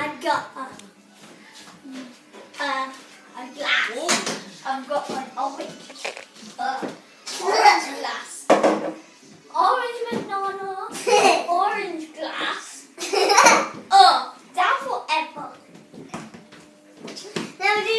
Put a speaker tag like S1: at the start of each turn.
S1: I've got a, a, a glass. Ooh. I've got an orange, uh, orange glass, orange banana, orange glass. Oh, uh, forever.
S2: Now do